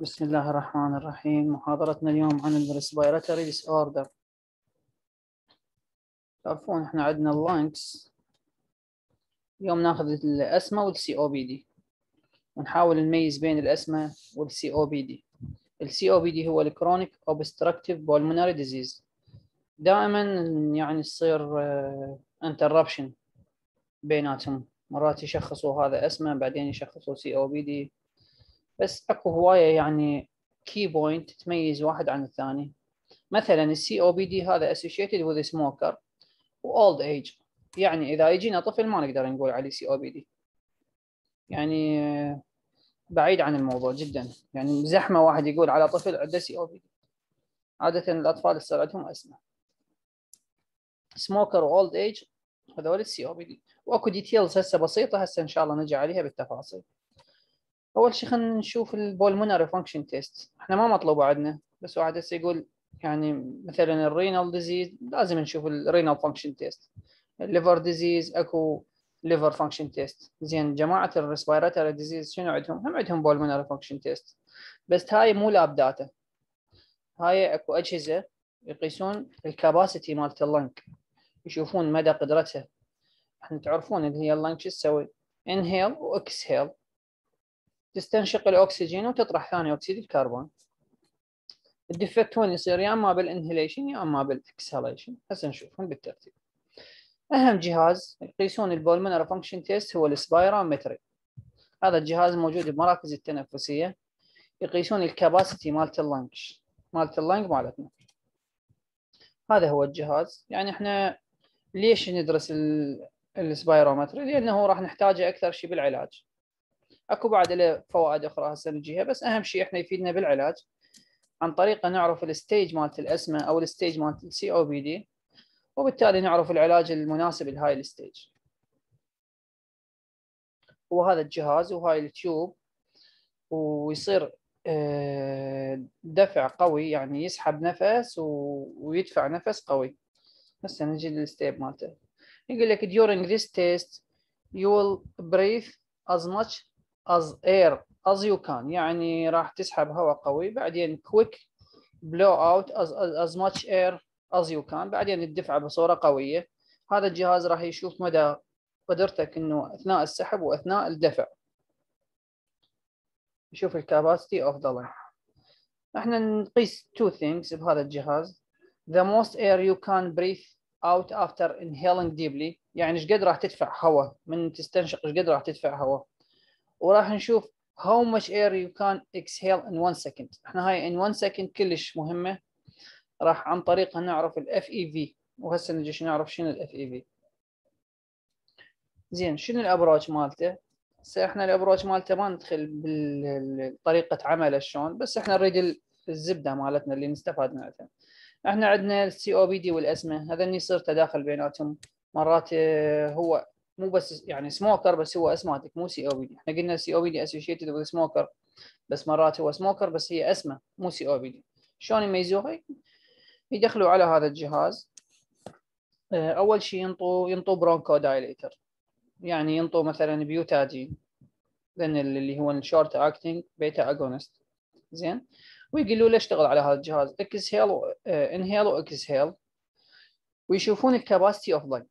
بسم الله الرحمن الرحيم. محاضرتنا اليوم عن ال respiratory disorder تعرفون إحنا عندنا ال lungs اليوم ناخذ ال asthma وال COPD ونحاول نميز بين ال asthma وال COPD ال COPD هو ال chronic obstructive pulmonary disease دائما يعني تصير interruption بيناتهم. مرات يشخصوا هذا asthma بعدين يشخصوا COPD بس أكو هواية يعني key point تميز واحد عن الثاني. مثلا ال COPD هذا associated with smoker و old age يعني إذا يجينا طفل ما نقدر نقول عليه COPD يعني بعيد عن الموضوع جدا. يعني زحمة واحد يقول على طفل عنده COPD عادة الأطفال يصير عندهم asthma smoker و old age هذول ال COPD وأكو details هسه بسيطة هسه إن شاء الله نجي عليها بالتفاصيل. أول شيء خلينا نشوف ال pulmonary function test إحنا ما مطلوب عندنا بس واحد هسه يقول يعني مثلا ال renal disease لازم نشوف ال renal function test ال liver disease أكو liver function test زين جماعة ال respiratory disease شنو عندهم؟ هم عندهم pulmonary function test بس هاي مو lab data هاي أكو أجهزة يقيسون ال capacity مالت ال lung يشوفون مدى قدرتها. إحنا تعرفون اللي هي ال lung شو تسوي؟ inhale و exhale تستنشق الأكسجين وتطرح ثاني أكسيد الكربون. ال defect وين يصير يا أما بال inhalation يا أما بال exhalation هسه نشوفهم بالترتيب. أهم جهاز يقيسون ال pulmonary function test هو ال spirometry. هذا الجهاز موجود بمراكز التنفسية. يقيسون ال capacity مالت ال lung مالت ال lung مالتنا. هذا هو الجهاز. يعني إحنا ليش ندرس ال spirometry؟ لأنه راح نحتاجه أكثر شيء بالعلاج. اكو بعد له فوائد أخرى هسه نجيها بس اهم شيء إحنا يفيدنا بالعلاج عن طريقه نعرف ال stage مالت ال asthma أو ال stage مالت ال COPD وبالتالي نعرف العلاج المناسب لهاي ال stage. وهذا الجهاز وهاي ال tube ويصير دفع قوي يعني يسحب نفس ويدفع نفس قوي. هسه نجي للستيب مالته. يقول لك during this test you will breathe as much as air as you can يعني راح تسحب هواء قوي بعدين quick blow out as, as, as much air as you can بعدين الدفع بصورة قوية. هذا الجهاز راح يشوف مدى قدرتك إنه أثناء السحب وأثناء الدفع. يشوف ال capacity of the lung. إحنا نقيس two things بهذا الجهاز. The most air you can breathe out after inhaling deeply يعني إيش قد راح تدفع هواء من تستنشق إيش قد راح تدفع هواء وراح نشوف how much air you can exhale in one second. إحنا هاي in one second كلش مهمة. راح عن طريقها نعرف ال FEV وهسه نجي نعرف؟ شنو ال FEV زين شنو ال approach مالته؟ هسه إحنا ال approach مالته ما ندخل بطريقة عمله شلون بس إحنا نريد الزبدة مالتنا اللي نستفاد منها. إحنا عندنا ال COPD وال asthma هذا يصير تداخل بيناتهم. مرات هو مو بس يعني smoker بس هو asthmatic مو COPD إحنا قلنا COPD associated with smoker بس مرات هو smoker بس هي asthma مو COPD شلون يميزوها يدخلوا على هذا الجهاز. أول شيء ينطوا ينطوا bronchodilator يعني ينطوا مثلا Butadin لأن اللي هو ال short acting beta agonist زين؟ ويقولوا له اشتغل على هذا الجهاز. exhale inhale و exhale ويشوفون ال capacity of lung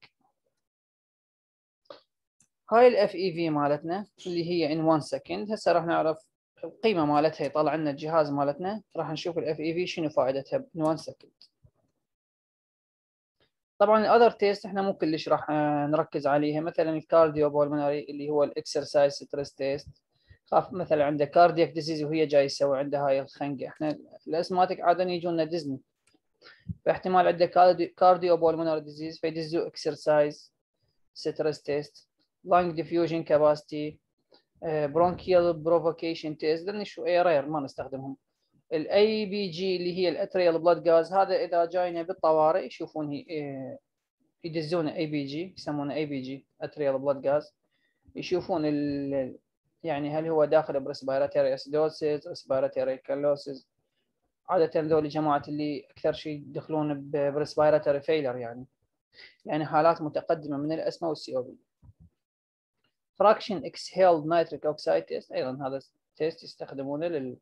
هاي ال FEV مالتنا اللي هي in 1 second هسه راح نعرف القيمة مالتها. يطلع لنا الجهاز مالتنا. راح نشوف ال FEV شنو فائدتها in 1 second طبعا ال other test إحنا مو كلش راح نركز عليها. مثلا ال cardiopulmonary اللي هو ال exercise stress test خاف مثلا عنده cardiac disease وهي جاي يسوي عنده هاي الخنقة. إحنا ال asthmatic عاده يجونا dyspnea فاحتمال عنده cardiopulmonary disease فيدزوا exercise stress test lung diffusion capacity uh, bronchial provocation test لأن شو rare ما نستخدمهم. ال ABG اللي هي ال arterial blood gas هذا إذا جاينا بالطوارئ يشوفون هي يدزون اي بي جي يسمونه اي بي جي اتريال بلاد جاز يشوفون ال يعني هل هو داخل ب respiratory acidosis respiratory alkalosis. عادة ذول جماعة اللي أكثر شيء يدخلون ب respiratory failure يعني. يعني حالات متقدمة من ال asthma وال COPD fraction exhaled nitric oxide test. أيضا هذا test يستخدمونه لل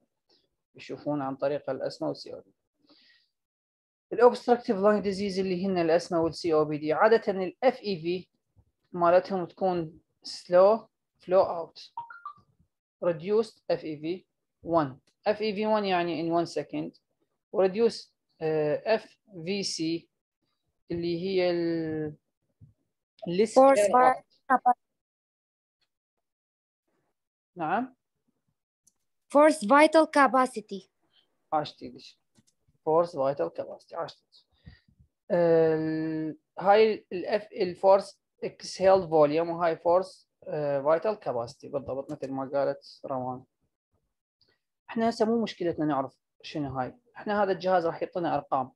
يشوفون عن طريق ال asthma وال COPD. ال obstructive lung disease اللي هن ال asthma وال COPD عادة ال FEV مالتهم تكون slow flow out reduced FEV 1 FEV 1 يعني in 1 second. و reduce uh, FVC اللي هي ال Force نعم. Force vital capacity. عاشتي ديش Force vital capacity ال... هاي الاف الفورس exhaled volume وهاي force فايتال كاباسيتي بالضبط مثل ما قالت روان. إحنا هسه مو مشكلتنا نعرف شنو هاي. إحنا هذا الجهاز راح يعطينا أرقام.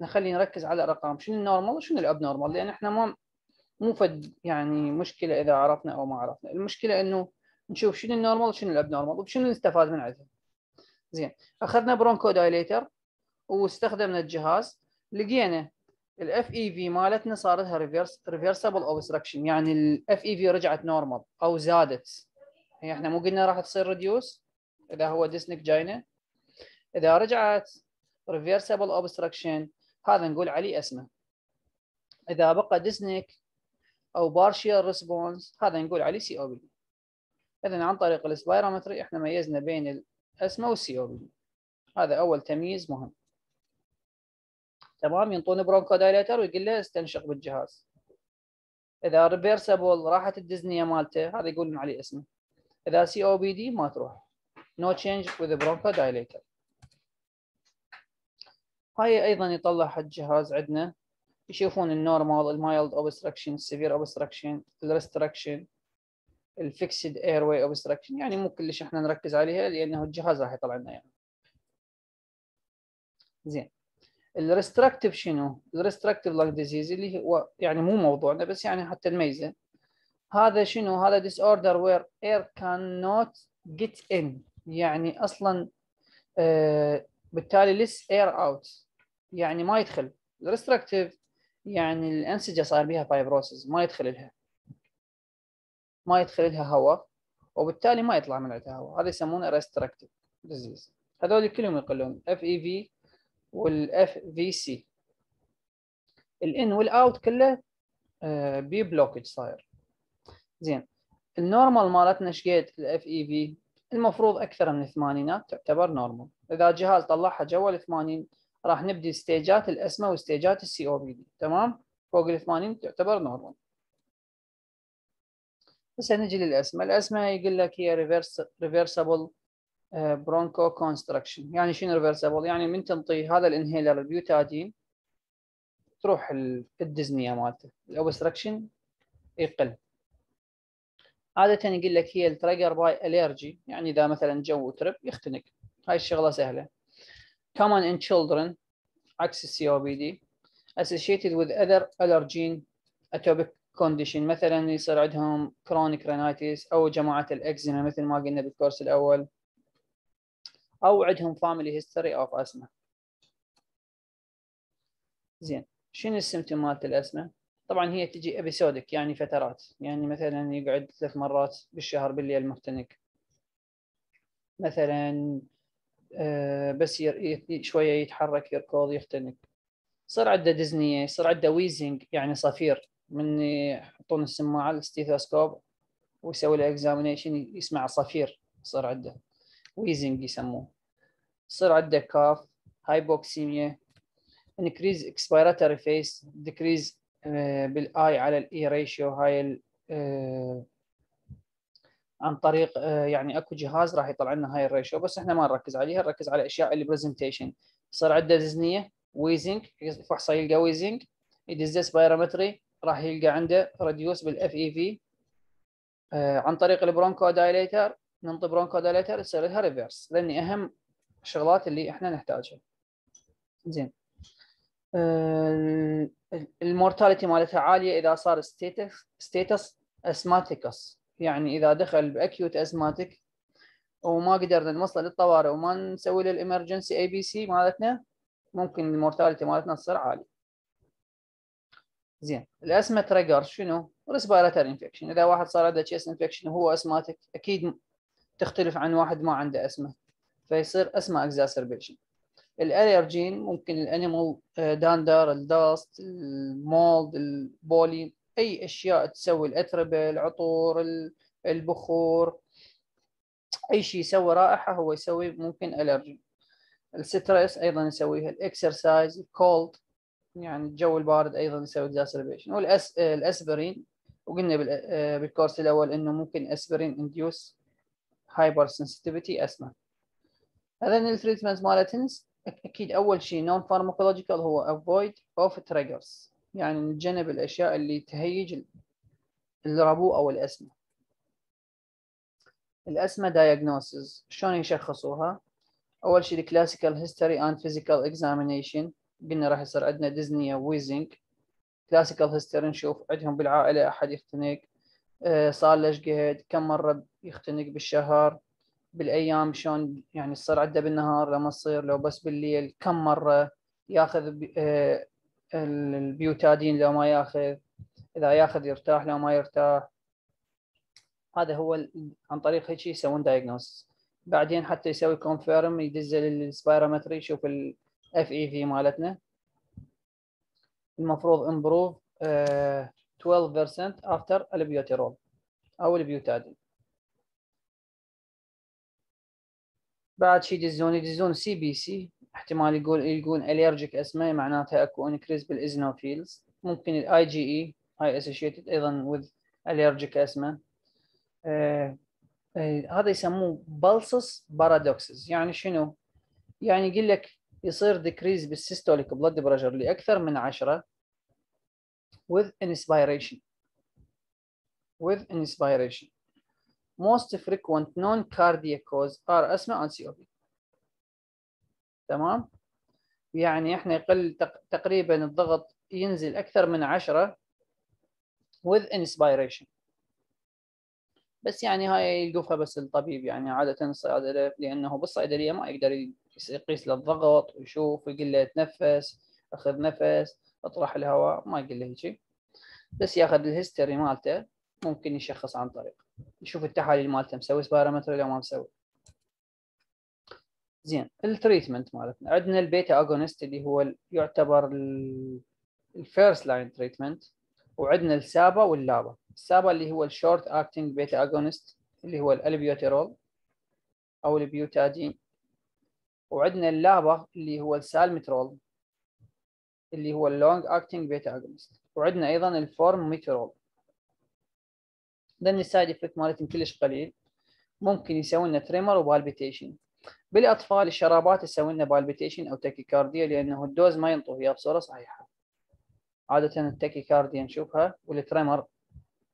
نخلي نركز على الأرقام. شنو النورمال وشنو الاب نورمال لأن إحنا ما مو فد يعني مشكلة إذا عرفنا أو ما عرفنا. المشكلة إنه نشوف شنو ال normal وشنو ال abnormal وشنو نستفاد من عندها زين أخذنا bronchodilator واستخدمنا الجهاز لقينا ال FEV مالتنا صار لها reverse reversible obstruction يعني ال FEV رجعت normal أو زادت. هي إحنا مو قلنا راح تصير reduce إذا هو dyspneic جاينا. إذا رجعت reversible obstruction هذا نقول عليه asthma. إذا بقى dyspneic أو partial response هذا نقول عليه COPD اذا عن طريق ال spirometry إحنا ميزنا بين ال asthma وال COPD هذا أول تمييز مهم. تمام؟ ينطون bronchodilator ويقول له استنشق بالجهاز. إذا reversible راحت ال dyspnea مالته هذا يقولون عليه asthma. إذا COPD ما تروح. no change with bronchodilator هاي أيضا يطلع الجهاز عندنا. يشوفون النورمال المايلد اوبستراكشن السيفير اوبستراكشن الريستركشن الفيكسد اير واي اوبستراكشن يعني مو كلش إحنا نركز عليها لأنه الجهاز راح يطلع لنا يعني زين. ال restrictive شنو؟ ال restrictive lung disease اللي هو يعني مو موضوعنا بس يعني حتى نميزه هذا شنو؟ هذا ديس اوردر وير اير كان نوت جيت ان يعني أصلا آه بالتالي ليس air out يعني ما يدخل. ال restrictive يعني الأنسجة صار بها fibrosis ما يدخل لها. ما يدخل لها هواء وبالتالي ما يطلع من عندها هواء هذا يسمونه restrictive disease هذول كلهم يقولون FEV وال FVC ال in وال out كله بي blockage صاير. زين ال normal مالتنا إيش قد؟ ال FEV المفروض أكثر من الثمانينات تعتبر normal إذا الجهاز طلعها جوا ال 80 راح نبدي ستيجات الاسمى وستيجات السي أو بي دي تمام؟ فوق ال 80 تعتبر normal هسه نجي لل asthma ال asthma يقول لك هي reverse reversible bronchoconstriction يعني شنو reversible يعني من تنطي هذا ال inhaler ال Butadin تروح ال dyspnea مالته. ال obstruction يقل. عادة يقول لك هي ال trigger by allergy يعني إذا مثلا جو ترب يختنق. هاي الشغلة سهلة. Common in children عكس ال COPD. Associated with other allergen atopic condition مثلا يصير عندهم chronic rhinitis أو جماعة الاكزيما مثل ما قلنا بالكورس الأول. أو عندهم family history of asthma زين شنو ال symptom مالت ال asthma طبعا هي تجي episodic يعني فترات. يعني مثلا يقعد ثلاث مرات بالشهر بالليل مختنق. مثلا آه، بس شوية يتحرك يركض يختنق. صار عنده dyspnea صار عنده wheezing يعني صفير. من يحطون السماعة ال stethoscope ويسوي له examination يسمع صفير صار عنده. wheezing يسموه. يصير عنده cough hypoxemia increase expiratory phase decrease بال I على ال E ratio هاي آه، عن طريق آه، يعني أكو جهاز راح يطلع لنا هاي ال ratio بس إحنا ما نركز عليها نركز على أشياء اللي presentation صار عنده dyspnea wheezing فحصه يلقى wheezing يدز spirometry راح يلقى عنده reduce بال FEV عن طريق ال bronchodilator ننطي bronchodilator يصير لها reverse لأني أهم الشغلات اللي إحنا نحتاجها. زين. آه، ال mortality مالتها عالية إذا صار status status asthmaticus يعني إذا دخل ب acute asthmatic وما قدرنا نوصل للطوارئ وما نسوي له ال emergency ABC مالتنا ممكن ال mortality مالتنا تصير عالية. زين. ال asthma trigger شنو؟ respiratory infection. إذا واحد صار عنده chest infection وهو asthmatic أكيد تختلف عن واحد ما عنده asthma فيصير asthma exacerbation ال allergen ممكن الأنيمال داندر الداست المولد البولي أي أشياء تسوي الاتربه العطور البخور. أي شيء يسوي رائحة هو يسوي ممكن allergy ال stress أيضا يسويها. ال exercise ال cold. يعني الجو البارد أيضا يسوي exacerbation والاسبرين وقلنا بالكورس الأول إنه ممكن aspirin induce hypersensitivity asthma هذا ال treatment مالتنا أكيد أول شيء non-pharmacological هو avoid of triggers يعني نتجنب الأشياء اللي تهيج الربو أو ال asthma. ال asthma diagnosis شلون يشخصوها؟ أول شيء ال classical history and physical examination قلنا راح يصير عندنا dyspnea wheezing. classical history نشوف عندهم بالعائلة أحد يختنق. آه، صار له قد كم مرة يختنق بالشهر؟ بالأيام شلون يعني تصير عنده بالنهار لما تصير لو بس بالليل كم مرة ياخذ آه، ال Butadin لو ما ياخذ؟ إذا ياخذ يرتاح لو ما يرتاح. هذا هو عن طريق هيك يسوون diagnose بعدين حتى يسوي confirm يدز لل spirometry يشوف ال FEV مالتنا. المفروض improve uh, 12% after albuterol أو ال Butadin. بعد شي يدزون يدزون CBC احتمال يقول يقول allergic asthma معناتها أكو increase بال eosinophils ممكن الاي جي اي هاي associated أيضا with allergic asthma هذا يسموه pulsus paradoxus يعني شنو؟ يعني يقول لك يصير decrease بال systolic blood pressure لاكثر من 10 with inspiration. With inspiration. Most frequent non-cardiac cause are asthma and COPD تمام؟ يعني إحنا يقل تقريبا الضغط ينزل أكثر من 10 with inspiration. بس يعني هاي يلقفها بس الطبيب يعني عادة الصيادلة لأنه بالصيدلية ما يقدر يقيس له الضغط ويشوف ويقول له تنفس أخذ نفس أطرح الهواء ما يقول له هيك بس ياخذ ال history مالته ممكن يشخص عن طريق. يشوف التحاليل مالته مسوي spirometer ولا ما مسوي. زين ال treatment مالتنا. عندنا ال beta agonist اللي هو يعتبر ال first line treatment وعندنا ال SABA وال LABA. ال SABA اللي هو ال short acting beta agonist اللي هو ال albuterol أو ال Butadin. وعندنا ال LABA اللي هو ال salmeterol اللي هو ال long acting beta agonist وعندنا أيضا ال formoterol لأن ال side effect مالتهم كلش قليل. ممكن يسوي لنا tremor و palpitation بالأطفال الشرابات تسوي لنا palpitation أو tachycardia لأنه ال dose ما ينطوا فيها بصورة صحيحة. عادة ال tachycardia نشوفها وال tremor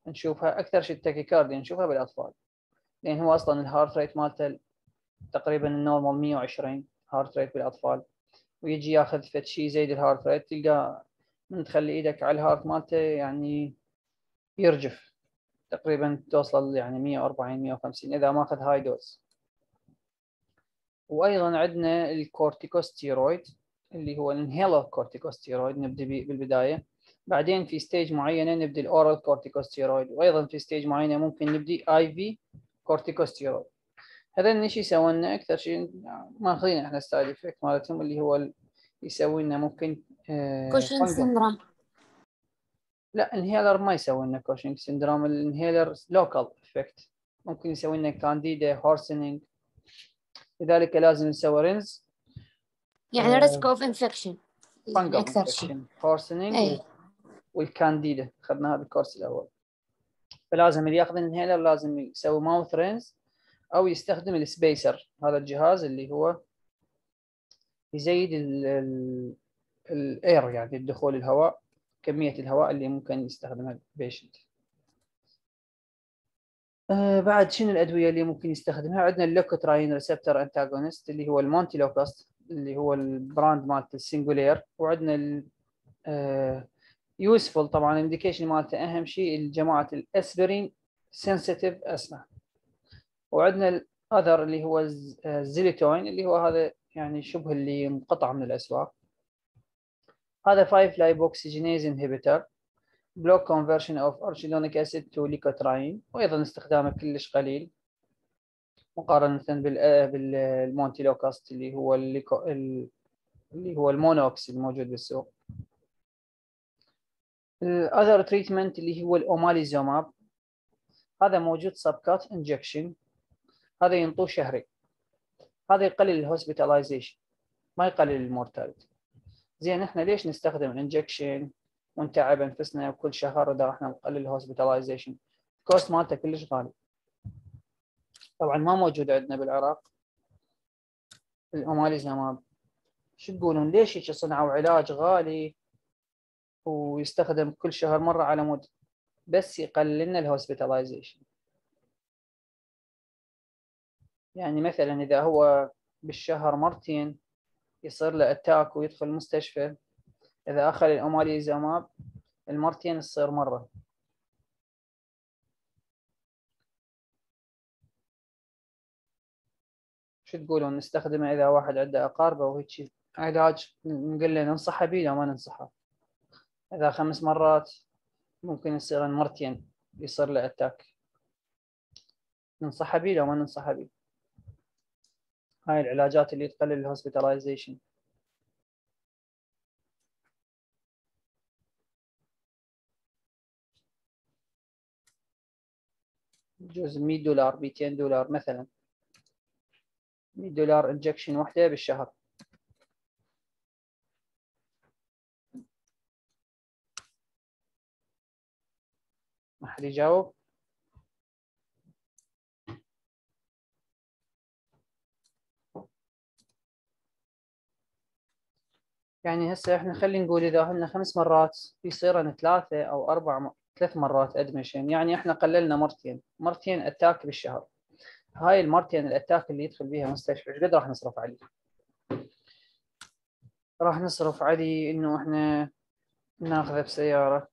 نشوفها. أكثر شيء ال tachycardia نشوفها بالأطفال. لأن هو أصلا ال heart rate مالته تقريبا ال normal 120 heart rate بالأطفال. ويجي ياخذ فد شيء يزيد ال heart rate تلقى من تخلي إيدك على ال heart مالته يعني يرجف. تقريبا توصل يعني 140 150 إذا ماخذ high dose وأيضا عندنا الكورتيكوستيرويد اللي هو ال inhaler corticosteroid نبدأ بالبداية. بعدين في stage معينة نبدأ ال oral corticosteroid وأيضا في stage معينة ممكن نبدي IV corticosteroid هذا إيش يسوي لنا أكثر شيء. ماخذين إحنا side effect مالتهم اللي هو يسوي لنا ممكن Cushing syndrome لا inhaler ما يسوي لنا Cushing syndrome ال inhaler local effect ممكن يسوي لنا candida hoarseness لذلك لازم نسوي rinse. يعني risk of infection أكثر شيء. hoarseness وال candida اخذناها بالكورس الأول. فلازم اللي ياخذ ال inhaler لازم يسوي mouth rinse أو يستخدم ال spacer هذا الجهاز اللي هو يزيد ال air يعني الدخول الهواء كمية الهواء اللي ممكن يستخدمها ال patient آه بعد شنو الأدوية اللي ممكن يستخدمها؟ عندنا ال leukotriene receptor antagonist اللي هو ال montelukast اللي هو ال brand مالت ال Singulair وعندنا ال آه useful طبعا ال indication مالته أهم شيء الجماعة ال aspirin sensitive asthma وعندنا ال other اللي هو ال zileuton اللي هو هذا يعني شبه اللي انقطع من الأسواق. هذا 5 lipoxygenase inhibitor block conversion of arachidonic acid to leukotriene وأيضا استخدامه كلش قليل مقارنة بال بال montelukast اللي هو اللي, اللي هو المونوكس الموجود بالسوق. ال other treatment اللي هو ال omalizumab هذا موجود subcut injection هذا ينطوه شهري هذا يقلل ال hospitalization ما يقلل ال mortality. زين إحنا ليش نستخدم injection ونتعب أنفسنا كل شهر اذا إحنا نقلل ال hospitalization ال cost مالته كلش غالي. طبعا ما موجود عندنا بالعراق. ال omalizumab شو تقولون؟ ليش هيك صنعوا علاج غالي ويستخدم كل شهر مرة على مود؟ بس يقلل لنا ال hospitalization يعني مثلا إذا هو بالشهر مرتين يصير له attack ويدخل المستشفى إذا أخذ ال omalizumab المرتين تصير مرة. شو تقولون؟ نستخدمه إذا واحد عنده أقاربه وهيك علاج نقول له ننصحه به ما ننصحه. إذا خمس مرات ممكن يصير مرتين يصير له attack ننصحه به لو ما ننصحه به هاي العلاجات اللي تقلل ال hospitalization يجوز 100 دولار 200 دولار مثلا. 100 دولار انجكشن واحدة بالشهر. ما حد يجاوب؟ يعني هسه إحنا خلينا نقول إذا إحنا خمس مرات يصير ثلاثة أو أربع ثلاث مرات admission يعني إحنا قللنا مرتين. مرتين attack بالشهر. هاي المرتين ال attack اللي يدخل بيها مستشفى. إيش قد راح نصرف عليه؟ راح نصرف عليه إنه إحنا ناخذه بسيارة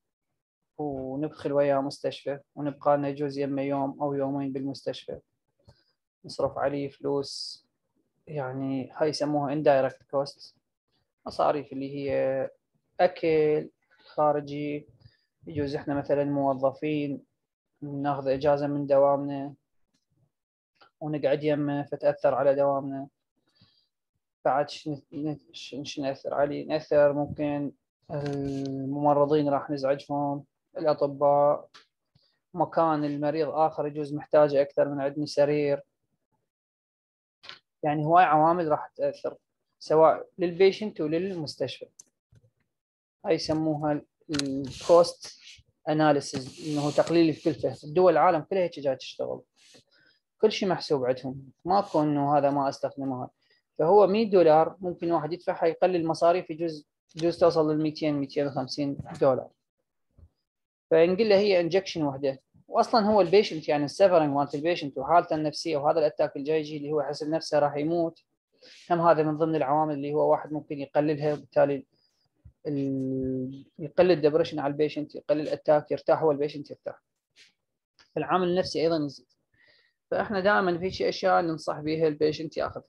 وندخل وياه مستشفى ونبقى لنا يجوز يمه يوم أو يومين بالمستشفى. نصرف عليه فلوس. يعني هاي يسموها indirect cost مصاريف اللي هي أكل خارجي يجوز إحنا مثلا موظفين ناخذ إجازة من دوامنا ونقعد يمه فتأثر على دوامنا. بعد شو نأثر عليه. نأثر ممكن الممرضين راح نزعجهم الأطباء. مكان المريض آخر يجوز محتاجه أكثر من عندنا سرير. يعني هواي عوامل راح تأثر. سواء لل patient وللمستشفى هاي يسموها ال cost analysis إنه تقليل الكلفه الدول العالم كلها هيك جاي تشتغل. كل شيء محسوب عندهم. ماكو إنه هذا ما أستخدمه. فهو 100 دولار ممكن واحد يدفعها يقلل المصاريف يجوز يجوز توصل لل 200 250 دولار. فنقول له هي injection وحدة. واصلا هو ال patient يعني ال suffering مالت ال patient وحالته النفسية وهذا ال attack الجاي يجي اللي هو يحس نفسه راح يموت. هم هذا من ضمن العوامل اللي هو واحد ممكن يقللها وبالتالي يقلل ال depression على ال patient يقلل ال attack يرتاح هو ال patient يرتاح. العامل النفسي أيضا يزيد. فإحنا دائما في شيء أشياء ننصح بها ال patient ياخذها.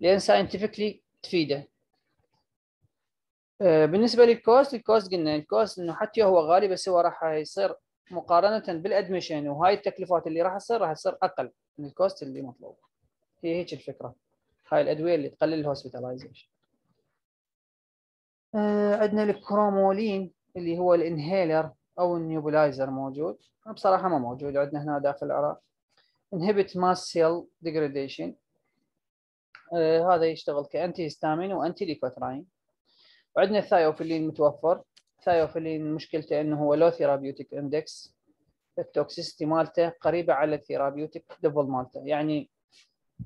لأن scientifically تفيده. آه، بالنسبة لل cost ال cost قلنا ال cost إنه حتى هو غالي بس هو راح يصير مقارنة بال admission وهاي التكلفات اللي راح تصير راح تصير أقل من ال cost اللي مطلوب. هي هيك الفكرة. هاي الأدوية اللي تقلل ال hospitalization آه عندنا ال cromolyn اللي هو ال inhaler أو ال nebulizer موجود. بصراحة ما موجود عندنا هنا داخل العراق inhibit mast cell degranulation هذا يشتغل ك antihistamine و anti-leukotriene وعندنا ال theophylline متوفر. ال theophylline مشكلته إنه هو low therapeutic index ال toxicity مالته قريبة على ال therapeutic level مالته. يعني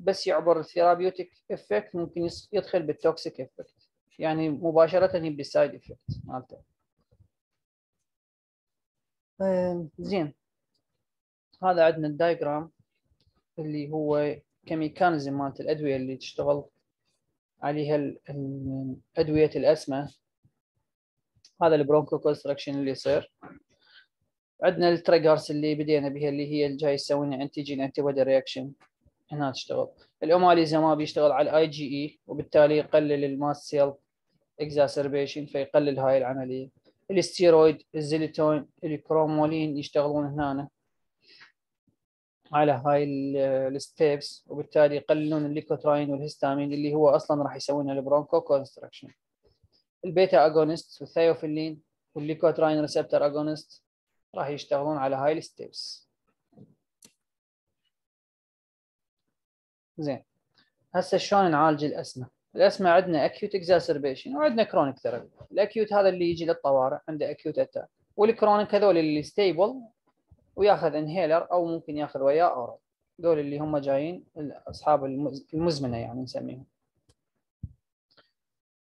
بس يعبر ال therapeutic effect ممكن يدخل بال toxic effect يعني مباشرة يبدي ال side effect مالته. زين. هذا عندنا ال diagram اللي هو ك mechanism مالت الأدوية اللي تشتغل عليها أدوية ال asthma هذا ال bronchoconstriction اللي يصير. عندنا ال triggers اللي بدينا بها اللي هي الجاي يسوي لنا antigen antibody reaction هنا تشتغل ال omalizumab يشتغل على الاي جي اي وبالتالي يقلل ال mast cell exacerbation فيقلل هاي العملية. الستيرويد ال zileuton ال cromolyn يشتغلون هنا على هاي ال steps وبالتالي يقللون ال leukotriene والهستامين اللي هو أصلا راح يسوون ال bronchoconstriction ال beta agonist وال theophylline وال leukotriene receptor agonist راح يشتغلون على هاي ال steps زين. هسه شلون نعالج ال asthma ال asthma عندنا acute exacerbation وعندنا chronic therapy ال acute هذا اللي يجي للطوارئ عنده acute attack وال chronic هذول اللي stable وياخذ inhaler أو ممكن ياخذ وياه oral دول اللي هم جايين اصحاب المزمنة يعني نسميهم.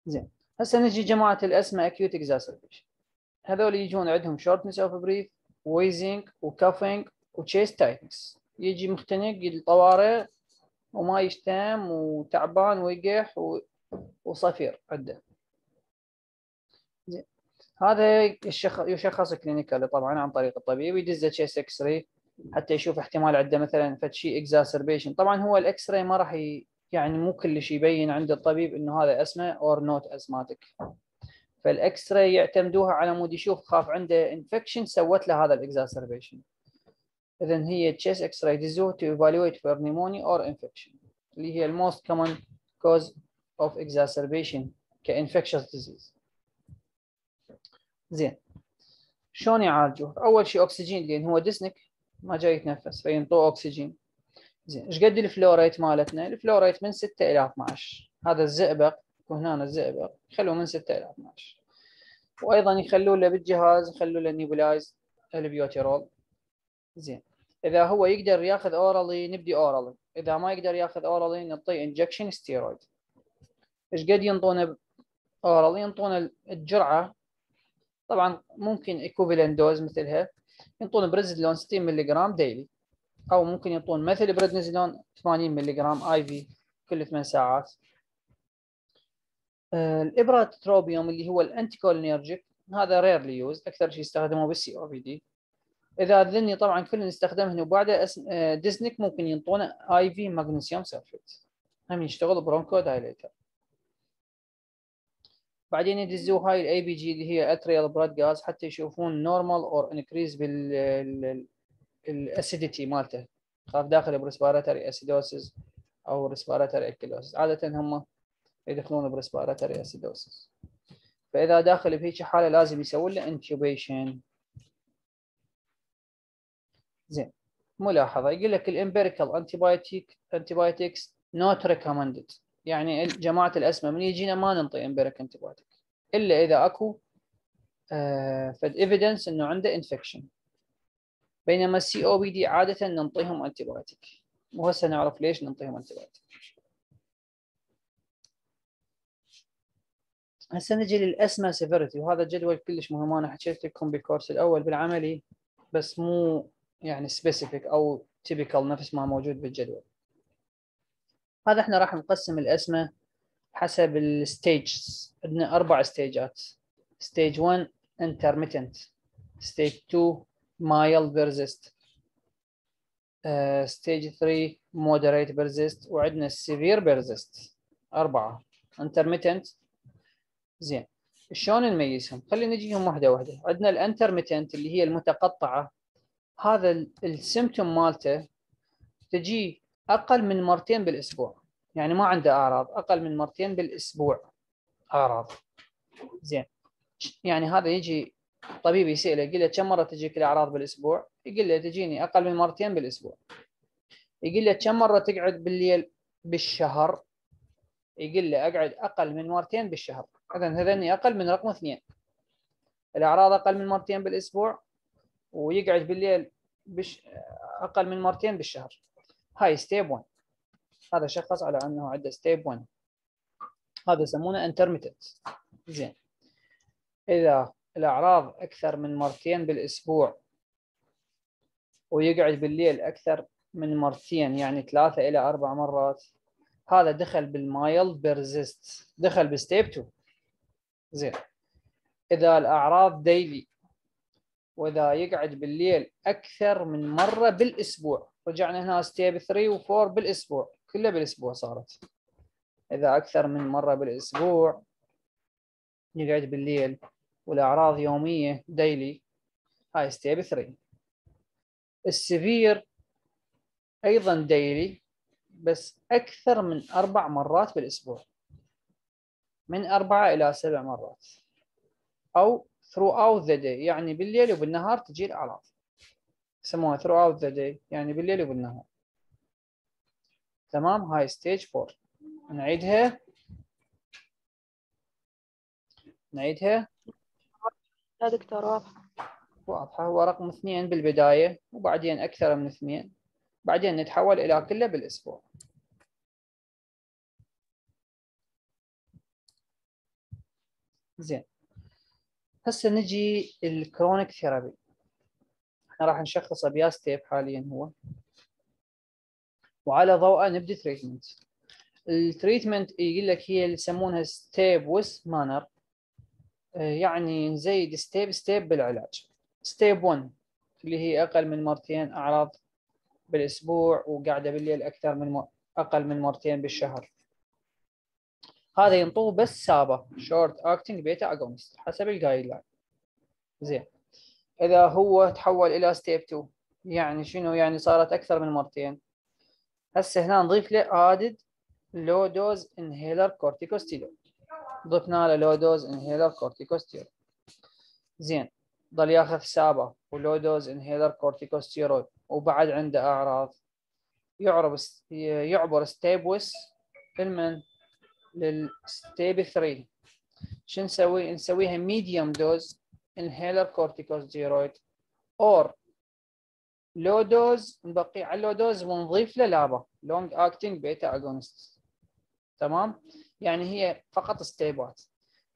زين. هسه نجي جماعة ال asthma acute exacerbation هذول يجون عندهم shortness of breath wheezing و coughing و chest tightness يجي مختنق الطوارئ وما يشتم وتعبان ويقح وصفير عنده. زين. هذا يشخص clinically طبعا عن طريق الطبيب يدز chest X-ray حتى يشوف احتمال عنده مثلا فد شيء exacerbation طبعا هو ال X-ray ما راح ي... يعني مو كلش يبين عند الطبيب إنه هذا asthma or not asthmatic فال X-ray يعتمدوها على مود يشوف خاف عنده infection سوت له هذا ال exacerbation اذا هي X-ray ديزو to evaluate for pneumonia or infection اللي هي ال most common cause of exacerbation ك infectious disease زين. شلون يعالجوه؟ أول شيء أكسجين لأن هو dyspneic ما جاي يتنفس فينطوه أكسجين. زين. إيش قد الفلوريت مالتنا؟ الفلوريت من 6 إلى 12 هذا الزئبق وهنا الزئبق يخلوه من 6 إلى 12 وأيضا يخلوا له بالجهاز يخلوا له nebulized albuterol. زين. إذا هو يقدر ياخذ orally نبدي orally إذا ما يقدر ياخذ orally نعطيه injection steroid إيش قد ينطونه orally ينطونه الجرعة. طبعا ممكن equivalent dose مثلها. ينطون بريزدلون 60 ملغ daily أو ممكن ينطون methylprednisolone 80 ملغ IV كل 8 ساعات. آه، ال ipratropium اللي هو ال anticholinergic هذا rarely use أكثر شيء يستخدمه بال COPD إذا ذني طبعا كلنا نستخدمه وبعده آه، dyspneic ممكن ينطونه IV magnesium sulfate. هم يشتغل bronchodilator. بعدين يدزوا هاي ال ABG اللي هي arterial blood gas حتى يشوفون normal or increase بال ال acidity مالته. خاف داخل ب respiratory acidosis أو respiratory alkalosis. عادة هم يدخلون ب respiratory acidosis. فإذا داخل بهيك حالة لازم يسوي له intubation زين. ملاحظة يقول لك ال empirical antibiotic antibiotics not recommended يعني جماعة ال asthma من يجينا ما ننطي empiric antibiotic إلا إذا أكو آه فد evidence إنه عنده infection بينما ال COPD عادة ننطيهم antibiotic وهسه نعرف ليش ننطيهم antibiotic هسه نجي لل asthma severity وهذا جدول كلش مهم. أنا حكيت لكم بالكورس الأول بالعملي بس مو يعني specific أو typical نفس ما موجود بالجدول. هذا إحنا راح نقسم ال asthma حسب ال stages عندنا أربع ستيجات stage 1 intermittent. stage 2 mild persist. stage 3 moderate persist. وعندنا severe persist. أربعة. Intermittent. زين. شلون نميزهم؟ خلينا نجيهم واحدة واحدة. عندنا ال intermittent اللي هي المتقطعة. هذا ال symptom مالته تجي أقل من مرتين بالأسبوع يعني ما عنده أعراض أقل من مرتين بالأسبوع أعراض زين يعني هذا يجي طبيب يسأله يقول له كم مرة تجيك الأعراض بالأسبوع؟ يقول له تجيني أقل من مرتين بالأسبوع. يقول له كم مرة تقعد بالليل بالشهر؟ يقول له أقعد أقل من مرتين بالشهر. اذا هذني أقل من رقم اثنين. الأعراض أقل من مرتين بالأسبوع ويقعد بالليل بش أقل من مرتين بالشهر. هاي step 1. هذا شخص على أنه عنده step 1. هذا يسمونه intermittent. زين. إذا الأعراض أكثر من مرتين بالأسبوع ويقعد بالليل أكثر من مرتين يعني ثلاثة إلى أربع مرات هذا دخل بال mild persist دخل ب step 2 زين إذا الأعراض daily وإذا يقعد بالليل أكثر من مرة بالأسبوع. رجعنا هنا step 3 و4 بالأسبوع. كلها بالأسبوع صارت. إذا أكثر من مرة بالأسبوع يقعد بالليل. والأعراض يومية daily هاي step 3 ال severe أيضا daily بس أكثر من أربع مرات بالأسبوع. من أربعة إلى سبع مرات. أو throughout the day. يعني بالليل وبالنهار تجي الأعراض. يسموها throughout the day. يعني بالليل وبالنهار. تمام؟ هاي stage 4 نعيدها. نعيدها. لا دكتور واضحة واضحة. هو رقم اثنين بالبداية وبعدين أكثر من اثنين. بعدين نتحول إلى كله بالأسبوع. زين. هسه نجي ال chronic therapy إحنا راح نشخصه بيا step حاليا هو. وعلى ضوءه نبدا treatment ال treatment يقول لك هي اللي يسمونها stepwise manner يعني نزيد step step بالعلاج. step 1 اللي هي أقل من مرتين أعراض بالأسبوع وقاعدة بالليل أكثر من. أقل من مرتين بالشهر. هذا ينطوه بس SABA. short acting beta agonist حسب ال guideline زين. إذا هو تحول إلى step 2 يعني شنو؟ يعني صارت أكثر من مرتين. هسه هنا نضيف له add low dose inhaler corticosteroid ضفنا له low dose inhaler corticosteroid زين. ضل ياخذ SABA و low dose inhaler corticosteroid وبعد عنده أعراض. يعرب يعبر stepwise لمن لل step 3 شو نسوي؟ نسويها medium dose inhaler corticosteroid or low dose نبقي على ال low dose ونضيف له LABA long acting beta agonist تمام؟ يعني هي فقط ستيبات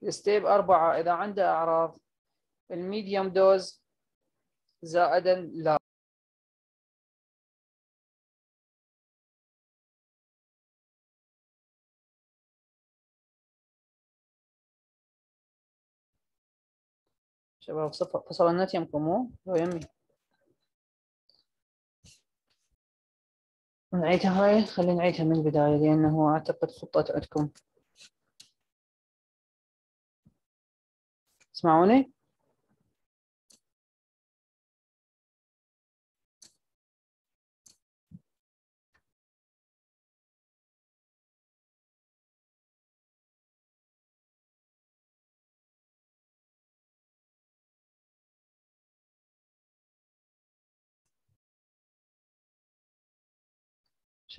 ال step أربعة إذا عنده أعراض ال medium dose زائدا لا. شباب فصل النت يمكم مو لو يمي. نعيدها هاي خلينا نعيدها من البداية لأنه أعتقد خطة عندكم. تسمعوني؟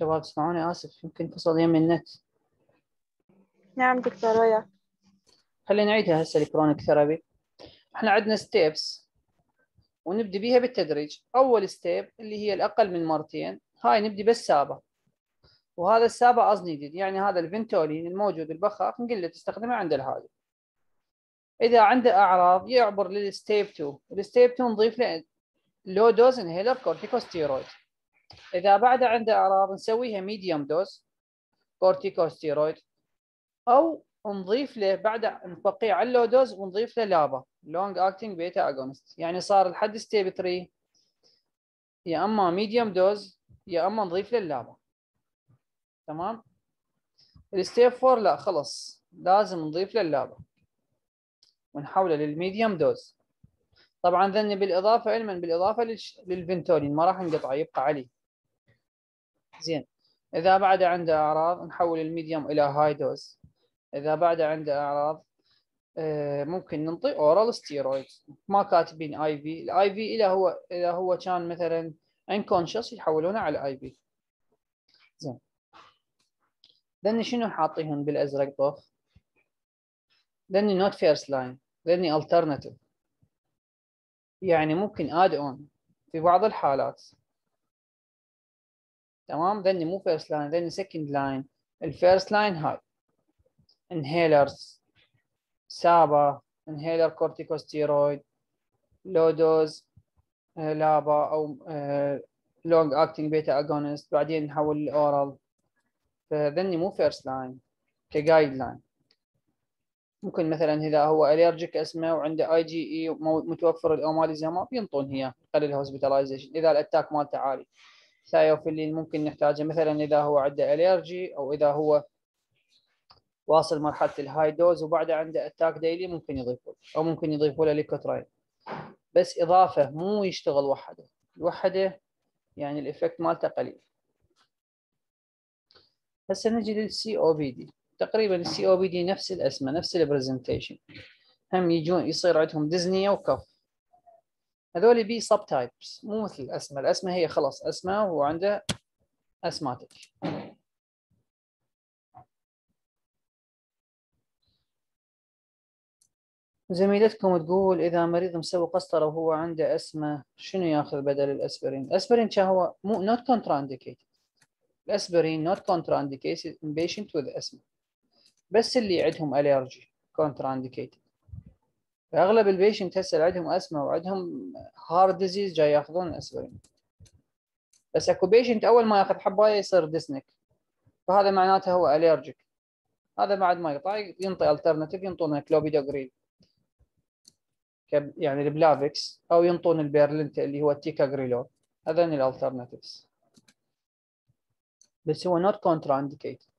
شباب تسمعوني آسف يمكن فصل يم النت. نعم دكتور وياك. خلينا نعيدها هسه ال chronic therapy. إحنا عندنا steps ونبدي بيها بالتدريج. أول step اللي هي الأقل من مرتين هاي نبدي بال SABA وهذا ال SABA as needed يعني هذا ال Ventolin الموجود البخاخ نقول له تستخدمه عند الحاجة. إذا عنده أعراض يعبر لل step 2 ال step 2 نضيف له low dose inhaler corticosteroid. إذا بعد عنده أعراض نسويها medium dose corticosteroid أو نضيف له بعد نبقيه على ال low dose ونضيف له LABA long acting beta agonist يعني صار لحد step 3 يا أما medium dose يا أما نضيف له ال LABA تمام؟ ال step 4 لا خلص لازم نضيف له ال LABA ونحوله لل medium dose طبعا ذني بالإضافة علما بالإضافة لل Ventolin ما راح نقطعه يبقى عليه زين. إذا بعد عنده أعراض نحول ال medium إلى high dose إذا بعد عنده أعراض ممكن ننطي oral steroid ما كاتبين IV ال IV إذا هو إذا هو كان مثلا unconscious يحولونه على IV زين. ذني شنو حاطيهم بالأزرق طوف ذني not first line ذني alternative يعني ممكن add on في بعض الحالات. تمام؟ ذني مو first line ذني second line ال first line هاي inhalers SABA inhaler corticosteroid low dose LABA أو long acting beta agonist بعدين نحول ال oral فذني مو first line ك guideline ممكن مثلا إذا هو allergic asthma وعنده اي جي اي متوفر ال omalizumab بينطون هي قلل hospitalization إذا ال attack مالته عالي. theophylline ممكن نحتاجه. مثلا إذا هو عنده allergy أو إذا هو واصل مرحلة ال high dose وبعده عنده attack daily ممكن يضيفوا أو ممكن يضيفوا له leukotriene بس إضافة مو يشتغل وحده. وحده يعني ال effect مالته قليل. هسه نجي لل COPD تقريبا ال COPD نفس ال asthma نفس ال presentation هم يجون يصير عندهم dyspnea و cough. هذول بي subtypes مو مثل ال asthma. ال asthma هي خلاص asthma وعنده asthmatic زميلتكم تقول إذا مريض مسوي قسطرة وهو عنده asthma شنو ياخذ بدل الأسبرين؟ الأسبرين كان هو مو not contraindicated الأسبرين not contraindicated in patient with asthma بس اللي عندهم allergy contraindicated أغلب ال patient هسه عندهم asthma وعندهم heart disease جاي ياخذون الاسبرين بس أكو patient أول ما ياخذ حبايه يصير dyspnea فهذا معناته هو allergic هذا بعد ما يقطع ينطي alternative ينطونه كلوبيدوغريل يعني ال Plavix أو ينطون ال Brilinta اللي هو ال ticagrelor هذين ال alternatives بس هو not contraindicated.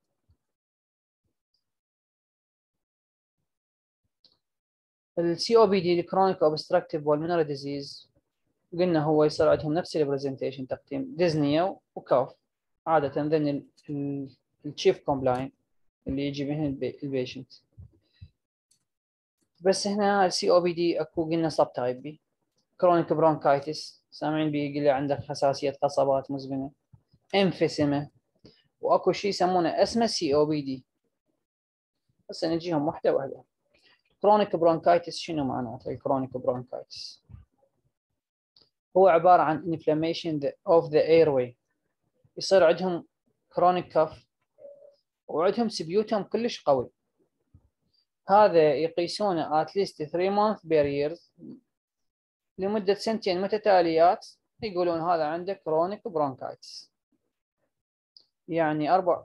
ال COPD ال chronic obstructive pulmonary disease قلنا هو يصير عندهم نفس ال presentation تقريبا. dyspnea و cough. عادة ذن ال chief complaint اللي يجي به ال patient بس هنا ال COPD أكو قلنا subtype بي chronic bronchitis سامعين بي يقول عندك حساسية قصبات مزمنة. emphysema وأكو شيء يسمونه asthma COPD هسه نجيهم واحدة واحدة. chronic bronchitis شنو معناته ال chronic bronchitis؟ هو عبارة عن inflammation of the airway. يصير عندهم chronic cough وعندهم sputum كلش قوي. هذا يقيسونه at least 3 month per year لمدة سنتين متتاليات. يقولون هذا عنده chronic bronchitis يعني أربع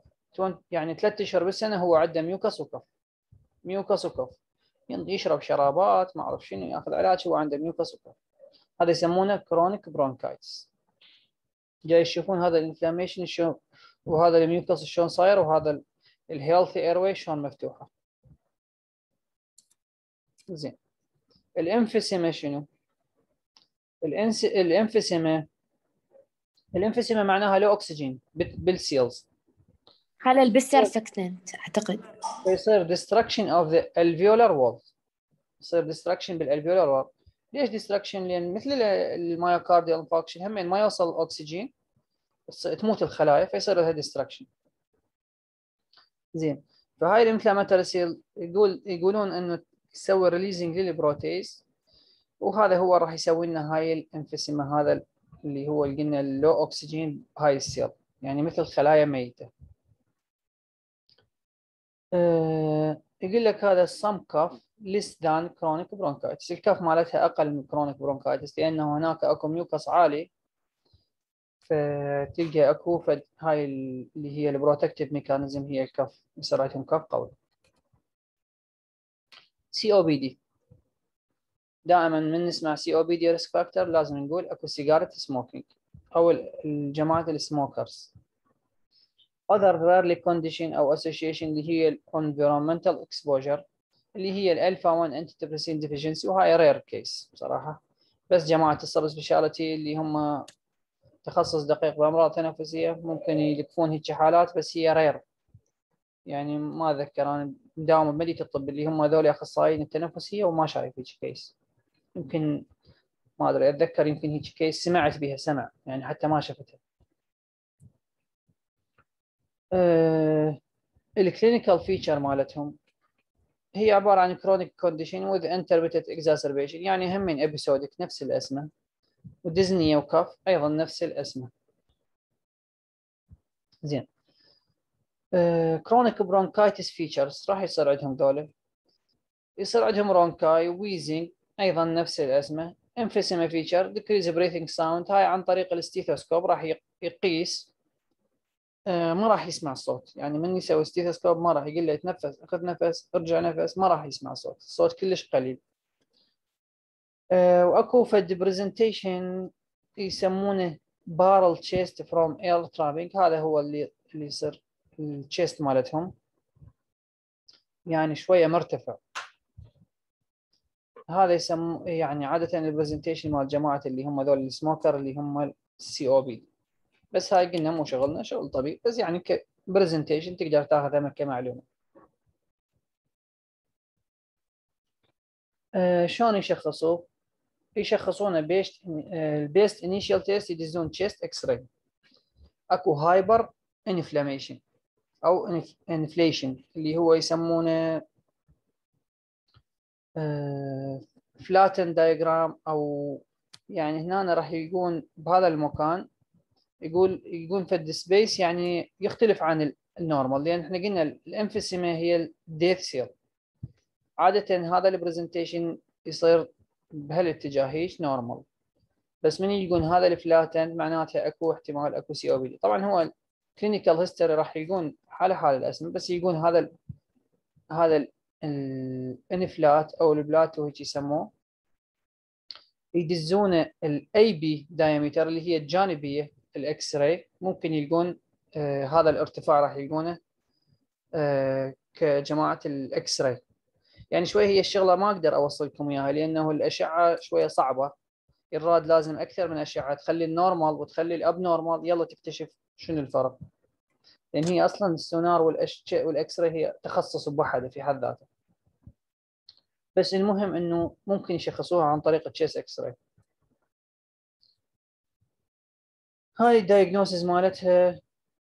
يعني ثلاثة أشهر بالسنة هو عنده mucus و cough mucus و cough يشرب شرابات ما أعرف شنو يأخذ علاج هو عنده mucus هذا يسمونه chronic bronchitis جاي يشوفون هذا ال inflammation شلون وهذا ال mucus شلون صاير وهذا ال healthy airway شلون مفتوحة. زين. ال emphysema شنو؟ الانس... ال emphysema ال emphysema معناها low oxygen بال cells خلل بال surfactant أعتقد. فيصير destruction of the alveolar wall. يصير destruction بال alveolar wall. ليش destruction؟ لأن مثل ال myocardial infarction هم ما يوصل اكسجين تموت الخلايا فيصير لها destruction. زين. فهاي ال inflammatory cell يقول يقولون إنه يسوي releasing لل protease وهذا هو راح يسوي لنا هاي ال emphysema هذا اللي هو اللي قلنا ال low oxygen هاي ال cell يعني مثل خلايا ميتة. يقول لك هذا some cough less than chronic bronchitis. ال cough مالتها أقل من chronic bronchitis لأنه هناك أكو mucus عالي فتلقى أكو فد هاي اللي هي ال protective mechanism هي الكف عندهم كف قوي. COPD دائما من نسمع COPD risk factor لازم نقول أكو سيجاره smoking أو الجماعة ال smokers other rarely condition أو association اللي هي environmental exposure اللي هي الالفا 1 antitrypsin deficiency وهاي rare case بصراحة. بس جماعة ال subspecialty اللي هم تخصص دقيق بأمراض تنفسية ممكن يلقفون هيك حالات بس هي rare يعني ما أتذكر أنا مداوم بمدينة الطب اللي هم هذول أخصائيين التنفسية وما شايف هيك case يمكن ما أدري أتذكر يمكن هيك case سمعت بها سمع يعني حتى ما شفتها. ال clinical feature مالتهم. هي عبارة عن chronic condition with interrupted exacerbation يعني هم من episodic نفس ال asthma. و dyspnea و cough أيضا نفس ال asthma. زين. chronic bronchitis features راح يصير عندهم ذولا يصير عندهم rhonchi wheezing أيضا نفس ال asthma. emphysema feature decrease breathing sound هاي عن طريق ال stethoscope راح يقيس آه ما راح يسمع الصوت. يعني من يسوي stethoscope ما راح يقول له تنفس اخذ نفس ارجع نفس. ما راح يسمع صوت الصوت كلش قليل. آه وأكو فد presentation يسمونه barrel chest from air trapping هذا هو اللي اللي يصير ال chest مالتهم. يعني شوية مرتفع. هذا يسمى يعني عادة ال presentation مال جماعة اللي هم ذول ال smoker اللي هم ال COPD بس هاي قلنا مو شغلنا شغل طبيب بس يعني presentation تقدر تاخذها كمعلومه آه، شلون يشخصوه؟ يشخصونه best ال best initial test يدزون chest X-ray أكو hyperinflammation أو inflation اللي هو يسمونه flattened diaphragm أو يعني هنا راح يكون بهذا المكان يقول يقول فد space يعني يختلف عن ال normal لأن إحنا قلنا ال emphysema هي ال death cell عادة هذا ال presentation يصير بهالاتجاه هيش normal بس من يقول هذا ال flattened معناته أكو احتمال أكو COPD طبعا هو ال clinical history راح يكون حالة حال الاسم بس يقول هذا ال هذا ال inflate أو البلاتو هيك يسموه. يدزونه ال AP diameter اللي هي الجانبية ال X-ray ممكن يلقون آه هذا الارتفاع راح يلقونه آه كجماعة ال X-ray يعني شوي هي الشغلة ما أقدر اوصل لكم إياها لأنه الأشعة شوية صعبة. الراد لازم أكثر من أشعة تخلي ال normal وتخلي ال abnormal يلا تكتشف شنو الفرق. لأن هي أصلا السونار وال X-ray هي تخصص بوحدة في حد ذاته. بس المهم إنه ممكن يشخصوها عن طريق ال chest X-ray هاي ال diagnosis مالتها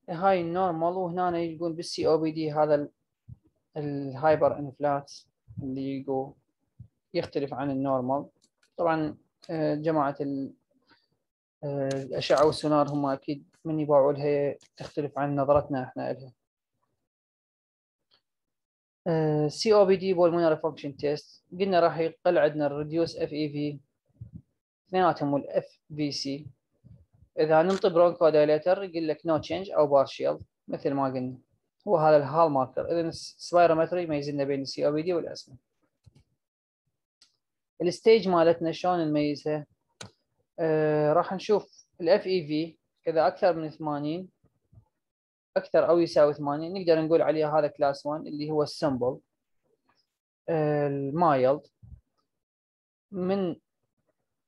هاي ال normal وهنا يقول بال COPD هذا ال hyperinflate اللي يقول يختلف عن ال normal طبعا آه، جماعة آه، الأشعة والسونار هم أكيد من يباعوا لها تختلف عن نظرتنا إحنا لها. COPD pulmonary function test قلنا راح يقل عندنا ال reduce FEV اثنيناتهم وال FVC إذا ننطي bronchodilator يقول لك no change أو partial مثل ما قلنا. هو هذا ال hallmarker. اذا ال spirometry يميز لنا بين ال COPD وال asthma ال stage مالتنا شلون نميزها آه راح نشوف ال FEV اذا أكثر من 80 أكثر أو يساوي 80 نقدر نقول عليه هذا class 1 اللي هو ال simple ال mild. من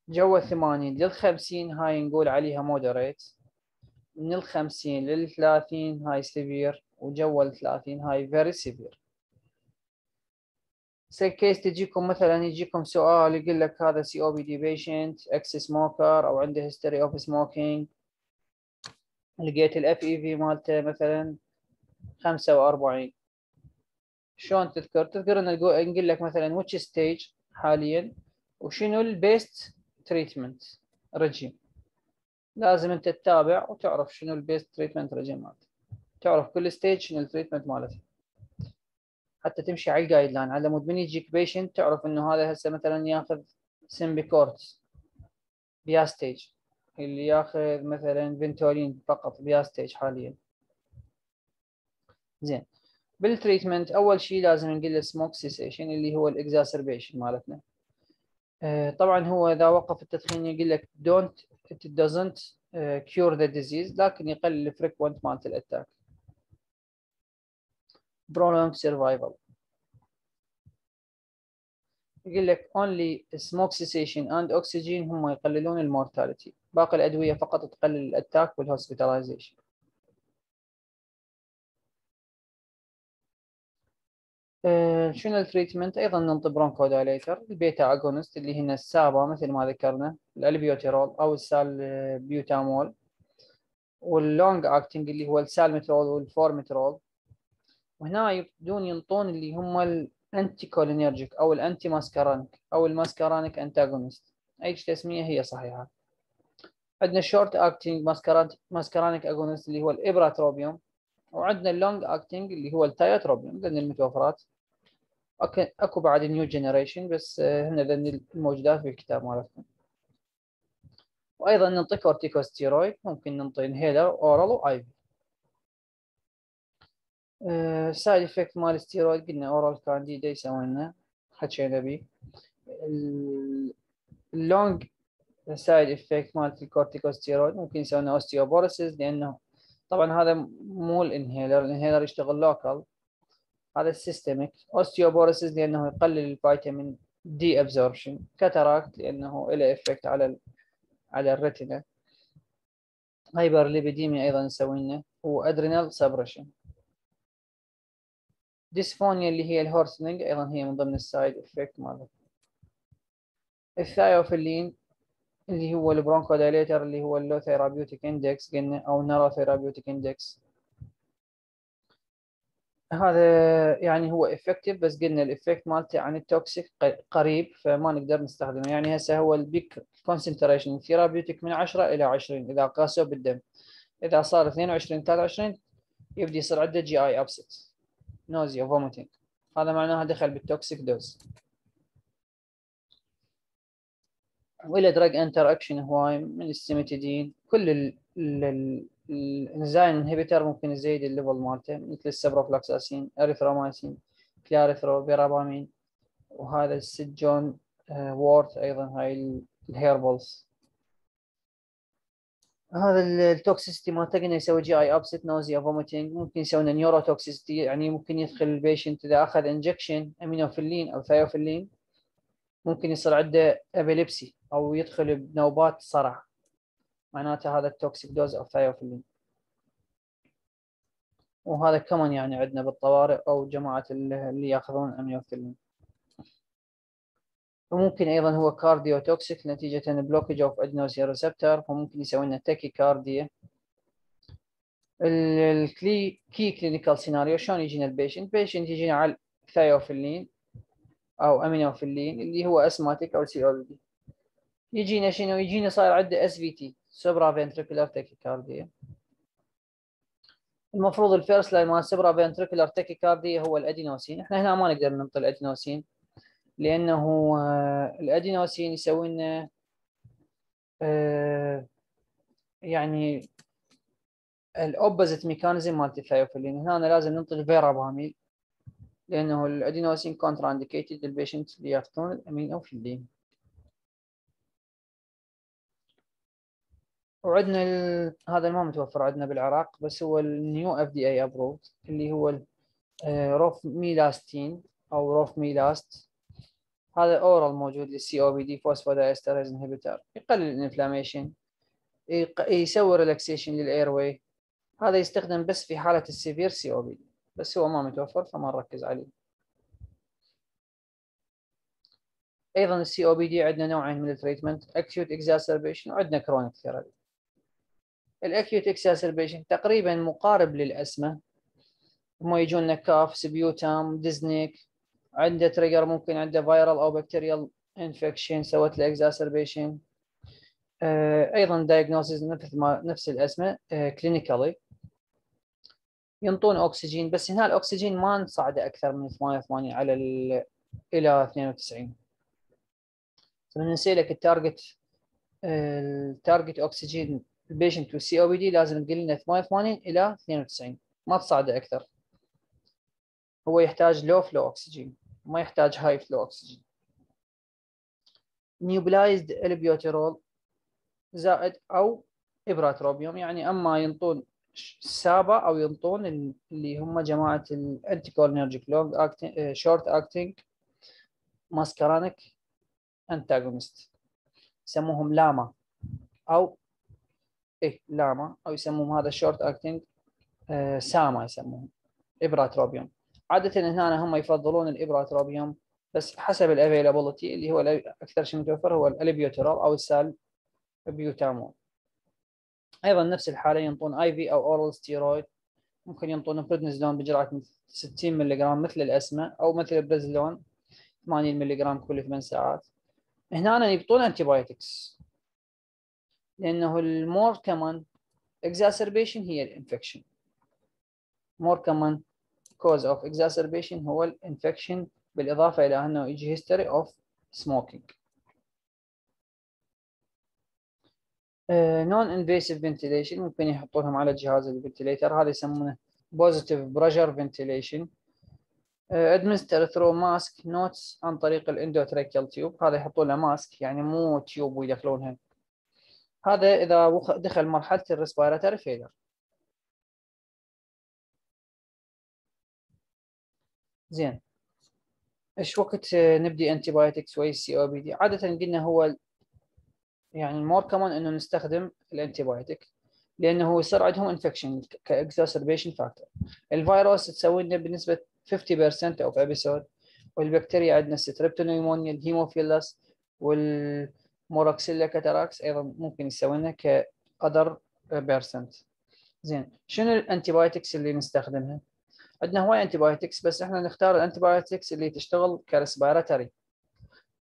جوا 80 لل 50 هاي نقول عليها moderate من ال 50 لل 30 هاي severe وجوا ال 30 هاي very severe C case تجيكم مثلا يجيكم سؤال يقول لك هذا سي أو بي دي بيشنت إكس سموكر أو عنده history of smoking لقيت ال FEV مالته مثلا 45 شلون تذكر؟ تذكر إن نقول لك مثلا which stage حاليا وشنو ال best treatment regime لازم انت تتابع وتعرف شنو ال best treatment regime مالته تعرف كل stage شنو ال treatment مالته حتى تمشي على ال guideline على مود من يجيك patient تعرف إنه هذا هسه مثلا ياخذ Symbicort بيا stage اللي ياخذ مثلا Ventolin فقط بيا stage حاليا. زين. بال treatment أول شيء لازم نقول له smoke cessation اللي هو ال exacerbation مالتنا. طبعا هو إذا وقف التدخين يقول لك don't it doesn't uh, cure the disease لكن يقلل ال frequent مالت ال attack prolonged survival. يقول لك only smoke cessation and oxygen هم يقللون ال mortality. باقي الأدوية فقط تقلل ال attack وال hospitalization شنو ال treatment؟ أيضا ننطي bronchodilator ال beta agonist اللي هنا ال SABA مثل ما ذكرنا ال albuterol أو ال salbutamol وال long acting اللي هو ال salmeterol وال formoterol وهنا يبدون ينطون اللي هم ال anticholinergic أو ال antimuscarinic أو ال muscarinic antagonist اي تسميه هي صحيحة. عندنا ال short acting muscarinic agonist اللي هو ال ipratropium وعندنا ال long acting اللي هو ال tiotropium ذن المتوفرات. أكو بعد new generation بس آه، هن ذن الموجودات في الكتاب مالتكم وأيضا نعطي كورتيكوستيرويد ممكن نعطي inhaler oral و IV side effect مال الستيرويد قلنا oral candida يسوي لنا حكينا به ال long side effect مالت الكورتيكوستيرويد ممكن يسوي لنا osteoporosis لأنه طبعا هذا مو ال inhaler ال inhaler يشتغل local هذا ال systemic osteoporosis لأنه يقلل ال vitamin D absorption cataract لأنه له effect على ال على ال retina hyperlipidemia أيضا يسوي لنا و adrenal suppression dysphonia اللي هي ال hoarseness أيضا هي من ضمن ال side effect مالها ال theophylline اللي هو ال bronchodilator اللي هو ال low therapeutic index قلنا أو ال narrow therapeutic index. هذا يعني هو effective بس قلنا ال effect مالته عن ال toxic قريب فما نقدر نستخدمه. يعني هسه هو ال peak concentration therapeutic من 10 إلى 20 إذا قاسوه بالدم. إذا صار 22 23 يبدي يصير عنده GI upset nausea vomiting هذا معناها دخل بال toxic dose وإله drug interaction هواي من ال cimetidine كل ال ال ال enzyme inhibitor ممكن يزيد ال level مالته مثل ال ciprofloxacin erythromycin clarithro verapamil وهذا ال St John's wort أيضا هاي ال herbals هذا ال toxicity مالته قلنا يسوي GI upset nausea vomiting ممكن يسوي لنا neurotoxicity يعني ممكن يدخل ال patient إذا أخذ injection aminophylline أو theophylline ممكن يصير عنده epilepsy أو يدخل بنوبات صرع. معناته هذا ال toxic dose أو theophylline وهذا كمان يعني عندنا بالطوارئ أو جماعة اللي يأخذون اميوفيلين وممكن أيضا هو cardiotoxic نتيجة blockage of adenosine receptor فممكن يسوي لنا tachycardia ال cli كي clinical scenario شلون يجينا ال patient ال patient يجينا على theophylline أو امينوفيلين اللي هو asthmatic أو COPD يجينا شنو؟ يجينا صاير عنده SVT supraventricular tachycardia المفروض ال first line مال supraventricular tachycardia هو الأدينوسين. إحنا هنا ما نقدر ننطي الأدينوسين لأنه الأدينوسين يسوي لنا يعني ال opposite mechanism مالت ال theophylline هنا لازم ننطي ال verapamil لأنه ال adenosine contraindicated لل patient اللي يأخذون الامين أو فيلين وعندنا ال... هذا ما متوفر عندنا بالعراق بس هو ال new FDA approved اللي هو roflumilastin أو roflumilast هذا oral موجود لل COPD phosphodiesterase inhibitor يقلل ال inflammation يسوي relaxation لل airway هذا يستخدم بس في حالة ال severe COPD بس هو ما متوفر فما نركز عليه. أيضا ال COPD عندنا نوعين من ال treatment acute exacerbation وعندنا chronic therapy ال acute exacerbation تقريبا مقارب لل asthma هم يجون cough sputum dyspnea عندة trigger ممكن عندة viral أو bacterial infection سوت له exacerbation أيضا diagnosis نفس ما نفس ال asthma clinically ينطون أكسجين بس هنا الأكسجين ما نصعده أكثر من 88 على ال إلى 92 من نسيلك ال target ال target oxygen ال patient وال COPD لازم تقول لنا 88 إلى 92 ما تصعده أكثر. هو يحتاج low flow oxygen ما يحتاج high flow oxygen nebulized albuterol زائد أو ipratropium يعني أما ينطون SABA أو ينطون اللي هم جماعة ال anticholinergic long acting short acting muscarinic antagonist يسموهم LAMA أو إيه LAMA أو يسموهم هذا short acting آه SAMA يسموهم ipratropium عادة هنا هم يفضلون ال ipratropium بس حسب ال availability اللي هو أكثر شيء متوفر هو ال albuterol أو السال بيوتامول أيضا نفس الحالة ينطون IV أو oral steroid ممكن ينطون بريدنزلون بجرعة 60 ملغ مثل ال asthma أو مثل البريزلون 80 ملغ كل 8 ساعات. هنا ينطون antibiotics لأنه ال more common exacerbation هي ال infection more common cause of exacerbation هو ال infection بالإضافة إلى أنه يجي history of smoking. non-invasive ventilation ممكن يحطونهم على جهاز ال ventilator. هذا يسمونه positive pressure ventilation administered through mask not عن طريق ال endotracheal tube هذا يحطون له mask يعني مو tube ويدخلونها هذا إذا دخل مرحلة ال respiratory failure زين. إيش وقت نبدي انتي بايوتكس وي سي أو بي دي عادة قلنا هو يعني ال more common إنه نستخدم ال antibiotic لأنه يصير عندهم infection ك exacerbation factor الفيروس تسوي لنا بنسبة 50% of episode والبكتيريا عندنا Strep pneumonia ال Haemophilus وال Moraxella catarrhalis أيضا ممكن يسوي لنا كقدر percent زين شنو ال antibiotics اللي نستخدمها؟ عندنا هواي antibiotics بس إحنا نختار ال antibiotics اللي تشتغل ك respiratory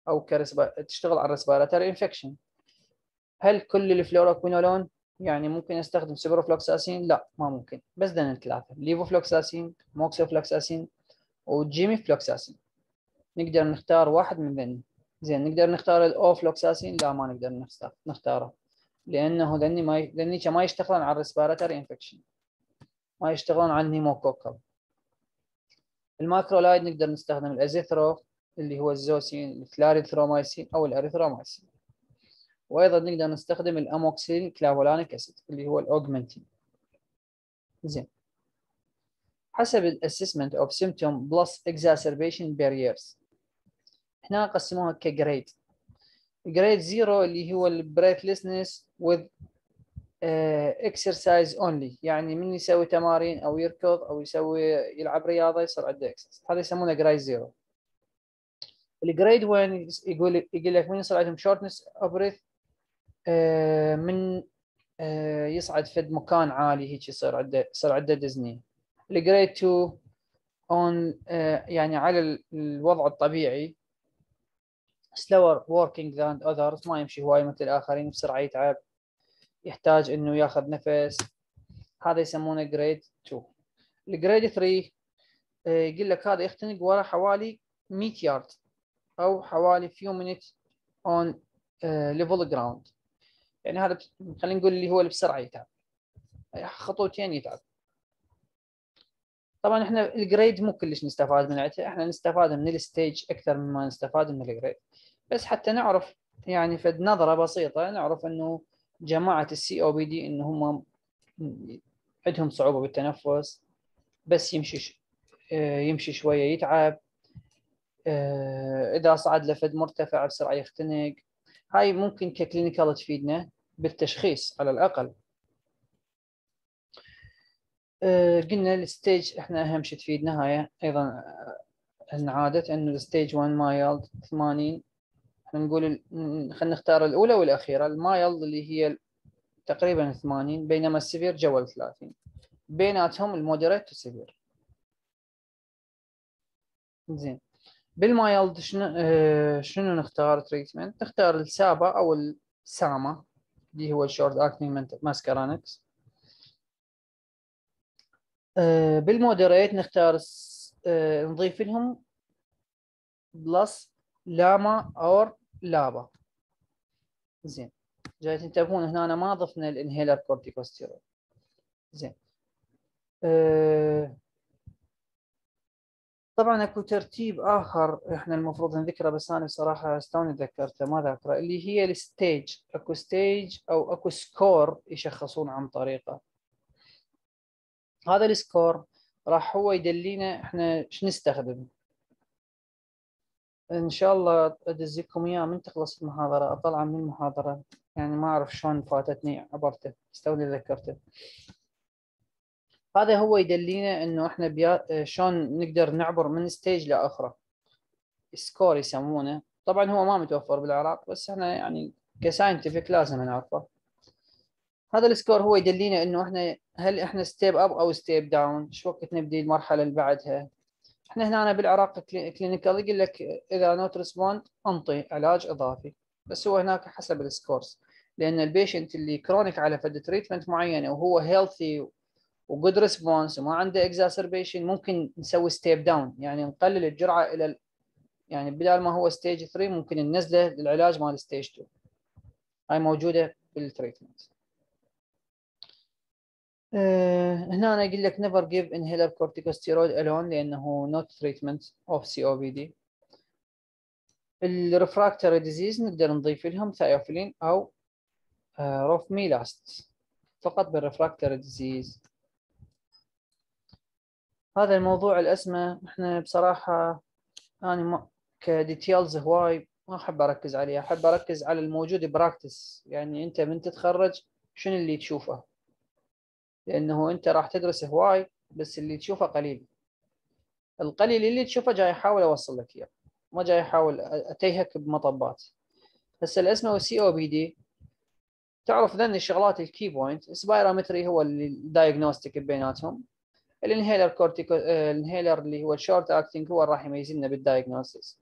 أو ك respira... تشتغل على ال respiratory infection هل كل الفلوروكوينولون يعني ممكن استخدم سيبروفلوكساسين؟ لا ما ممكن. بس دنا ثلاثة levofloxacin moxifloxacin و gemifloxacin نقدر نختار واحد من ذني زين نقدر نختار ال ofloxacin لا ما نقدر نختار نختاره. لأنه ذني ما ي... ذني ما يشتغلون على ال respiratory infection ما يشتغلون على ال pneumococcal ال macrolide نقدر نستخدم ال azithro اللي هو ال Zocin ال clarithromycin أو الاريثرومايسين وأيضا نقدر نستخدم ال amoxicillin clavulanic acid اللي هو ال Augmentin زين. حسب ال assessment of symptom plus exacerbation barriers هنا قسموها ك grade grade zero اللي هو ال breathlessness with exercise only يعني من يسوي تمارين أو يركض أو يسوي يلعب رياضة يصير عنده اكسس هذا يسمونه grade zero ال grade 1 يقول يقول لك من يصير عندهم shortness of breath من uh, يصعد فد مكان عالي هيك يصير عنده يصير عنده dyspnea ال grade 2 on يعني على الوضع الطبيعي slower walking than others. ما يمشي هواي مثل الآخرين بسرعة يتعب يحتاج إنه ياخذ نفس. هذا يسمونه grade 2 ال grade 3 يقول لك هذا يختنق ورا حوالي 100 يارد أو حوالي few minutes on uh, level ground. يعني هذا خلينا نقول اللي هو اللي بسرعة يتعب. خطوتين يتعب. طبعا إحنا ال grade مو كلش نستفاد من إحنا نستفاد من ال stage أكثر مما نستفاد من ال grade بس حتى نعرف يعني فد نظرة بسيطة نعرف إنه جماعة ال COPD ان هم عندهم صعوبة بالتنفس بس يمشي يمشي شوية يتعب إذا صعد لفد مرتفع بسرعة يختنق. هاي ممكن ك clinical تفيدنا بالتشخيص على الأقل. قلنا ال stage إحنا أهم شيء تفيدنا هاي أيضا عادة انه ال stage 1 mild 80 إحنا نقول خلينا نختار الأولى والأخيرة. ال mild اللي هي تقريبا 80 بينما ال severe جوا 30 بيناتهم ال moderate وال severe زين. بال mild شنو آه شنو نختار؟ treatment نختار ال SABA أو ال SAMA اللي هو ال short acting muscarinics بال moderate نختار آه نضيف لهم plus LAMA or LABA. زين. جاي تنتبهون هنا أنا ما ضفنا ال inhaler corticosteroid زين. أه طبعا أكو ترتيب آخر إحنا المفروض نذكره بس أنا بصراحة أستوني ذكرته ما ذاكره اللي هي ال stage. أكو stage أو أكو score يشخصون عن طريقه. هذا ال score راح هو يدلينا إحنا شو نستخدم. إن شاء الله أدزكم إياه من تخلص المحاضرة أطلع من المحاضرة. يعني ما أعرف شلون فاتتني عبرته استوني ذكرته. هذا هو يدلينا إنه إحنا بيا شلون نقدر نعبر من stage لاخرى score يسمونه. طبعا هو ما متوفر بالعراق بس إحنا يعني ك scientific لازم نعرفه. هذا ال score هو يدلينا إنه إحنا هل إحنا step up أو step down شو وقت نبدي المرحلة اللي بعدها؟ إحنا هنا بالعراق clinical يقول لك إذا not respond انطي علاج إضافي. بس هو هناك حسب ال scores. لأن ال patient اللي chronic على فد treatment معينة وهو healthy و good response وما عنده exacerbation ممكن نسوي step down يعني نقلل الجرعة إلى يعني بدل ما هو stage 3 ممكن ننزله للعلاج مال stage 2 هاي موجودة بال treatment أه هنا أنا أقول لك never give inhaler corticosteroid alone لأنه not treatment of COPD ال refractory disease نقدر نضيف لهم theophylline أو أه roflumilast فقط بال refractory disease هذا الموضوع ال asthma. إحنا بصراحة أنا ما ك details هواي ما أحب أركز عليها أحب أركز على الموجود practice يعني أنت من تتخرج شنو اللي تشوفه؟ لأنه أنت راح تدرس هواي بس اللي تشوفه قليل. القليل اللي تشوفه جاي احاول أوصل لك إياه. ما جاي احاول أتيهك بمطبات. هسه ال asthma وال COPD تعرف ذن الشغلات ال key point spirometry هو ال diagnostic بيناتهم. ال inhaler cortico ال inhaler اللي هو ال short acting هو اللي راح يميز لنا بال diagnostics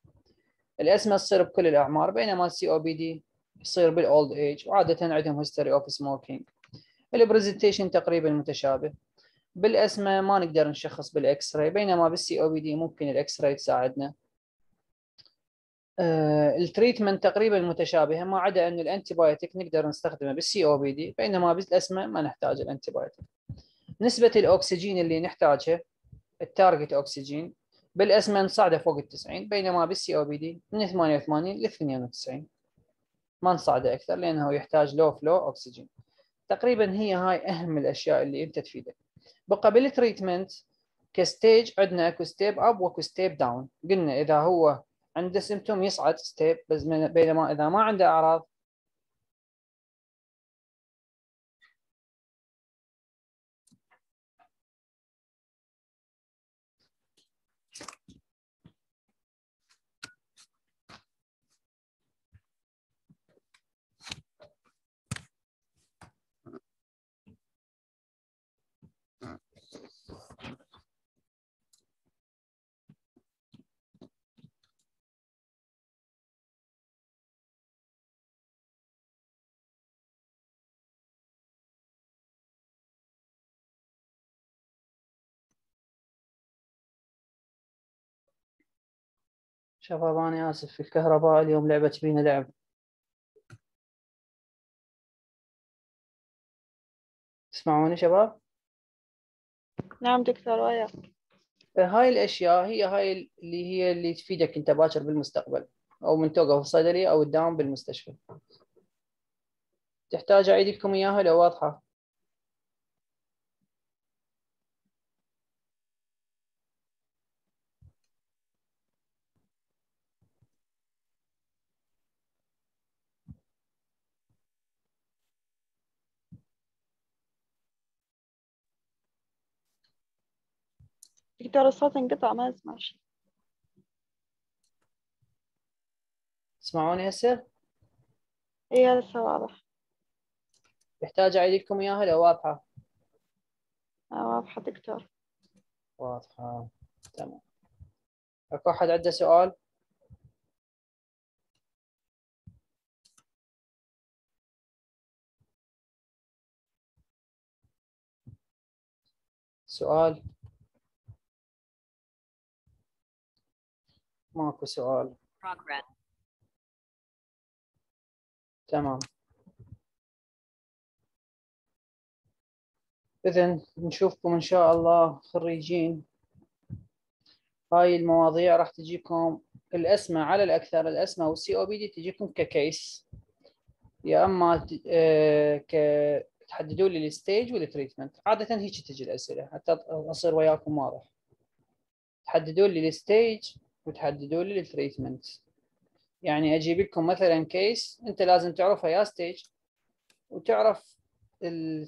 ال asthma تصير بكل الأعمار بينما ال COPD يصير بال old age وعادة عندهم history of smoking ال presentation تقريبا متشابه. بال asthma ما نقدر نشخص بال X-ray بينما بال COPD ممكن ال X-ray تساعدنا. آه ال treatment تقريبا متشابهة ما عدا انه ال antibiotic نقدر نستخدمه بال COPD بينما بال asthma ما نحتاج ال antibiotic نسبة الأكسجين اللي نحتاجها ال target oxygen بال asthma نصعده فوق ال 90 بينما بال COPD من 88 ل 92 ما نصعده أكثر لأنه يحتاج low flow oxygen. تقريبا هي هاي أهم الأشياء اللي أنت تفيدك. بقى بال treatment ك stage عندنا اكو step up واكو step down قلنا إذا هو عنده symptom يصعد step بس بينما إذا ما عنده أعراض شباب أنا آسف الكهرباء اليوم لعبت بينا لعب. تسمعوني شباب؟ نعم دكتور وياك هاي الأشياء هي هاي اللي هي اللي تفيدك أنت باكر بالمستقبل أو من توقف الصيدلية أو تداوم بالمستشفى. تحتاج أعيد لكم إياها لو واضحة. دكتور الصوت انقطع ما أسمع شيء. تسمعوني هسه؟ إيه لسه واضح. يحتاج أعيد لكم إياها لو واضحة؟ آه، واضحة دكتور. واضحة. تمام. أكو أحد عنده سؤال؟ سؤال؟ ماكو سؤال. Progress. تمام. إذن نشوفكم إن شاء الله خريجين. هاي المواضيع راح تجيكم الأسمى على الأكثر الأسمى والسي أو بي دي تجيكم ككيس. يا أما ت- آه، ك تحددوا لي ال stage وال treatment عادة هيك تجي الأسئلة حتى أصير وياكم واضح. تحددوا لي ال stage وتحددوا لي ال treatment. يعني أجيب لكم مثلا case أنت لازم تعرفها يا stage وتعرف ال